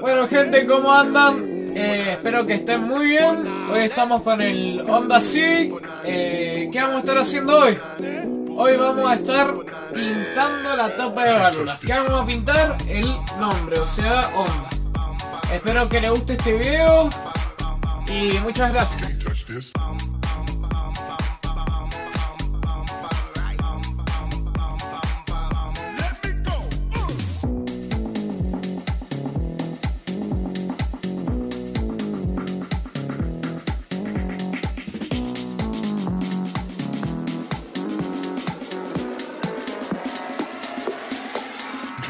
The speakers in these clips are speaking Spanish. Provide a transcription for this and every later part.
Bueno gente, ¿cómo andan? Eh, espero que estén muy bien. Hoy estamos con el Honda Civic. Eh, ¿Qué vamos a estar haciendo hoy? Hoy vamos a estar pintando la tapa de válvulas. ¿Qué vamos a pintar? El nombre, o sea, Honda. Espero que les guste este video y muchas gracias.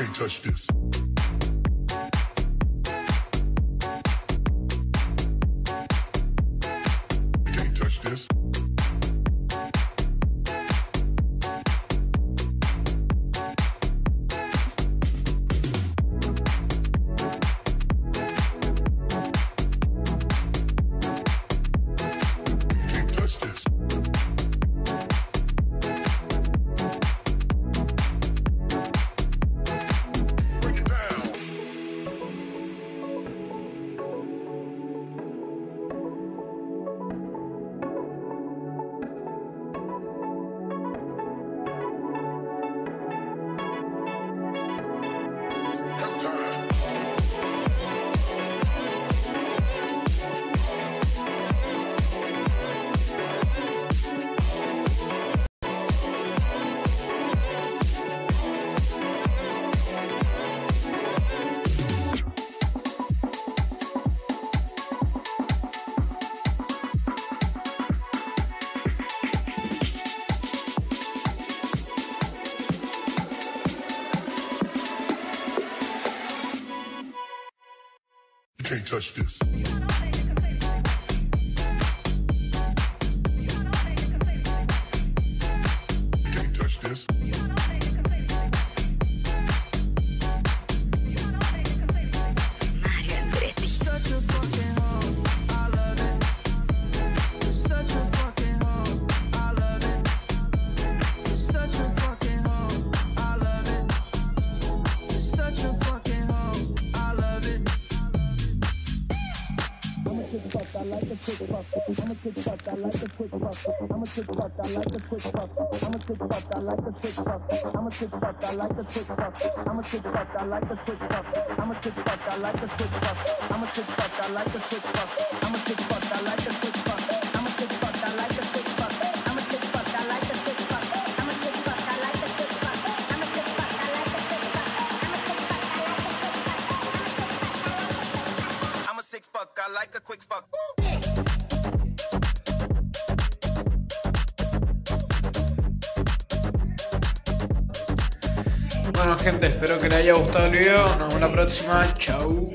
Can't touch this. Can't touch this. I'm a kick fuck, I like a quick fuck. I'm a kick fuck, I like a quick fuck. I'm a kick fuck, I like a quick fuck. I'm a kick fuck, I like a quick fuck. I'm a kick fuck, I like a quick fuck. I'm a kick fuck, I like a quick fuck. I'm a kick fuck, I like a quick fuck. I'm a kick fuck, I like a quick fuck. I'm a kick fuck, I like a quick fuck. I'm a kick fuck, I like a quick fuck. Bueno gente, espero que les haya gustado el video. Nos vemos la próxima. Chau.